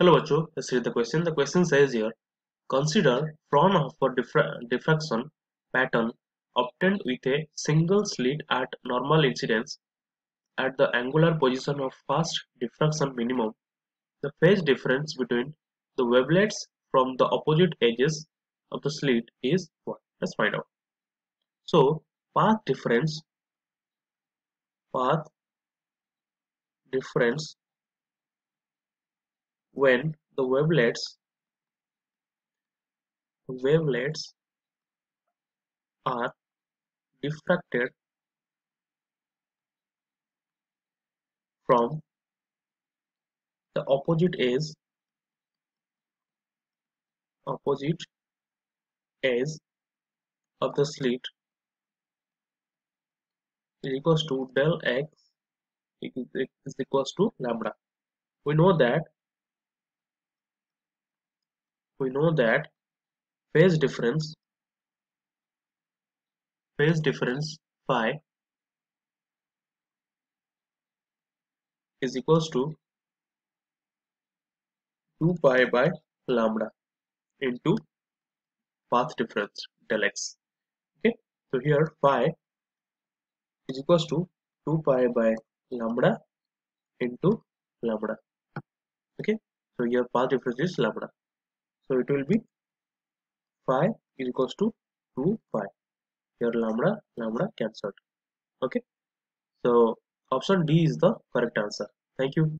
Hello, Bachu. Let's read the question. The question says here, consider Fraunhofer diffraction pattern obtained with a single slit at normal incidence at the angular position of first diffraction minimum. The phase difference between the wavelets from the opposite edges of the slit is what? Let's find out. So, path difference, path difference when the wavelets wavelets are diffracted from the opposite edge opposite edge of the slit is equals to del x is equals to lambda. We know that we know that phase difference phase difference phi is equals to 2 pi by lambda into path difference del x. Okay? So here phi is equals to 2 pi by lambda into lambda. Okay? So here path difference is lambda so it will be phi is equals to 2 pi. Here lambda lambda cancelled. Okay? So option d is the correct answer. Thank you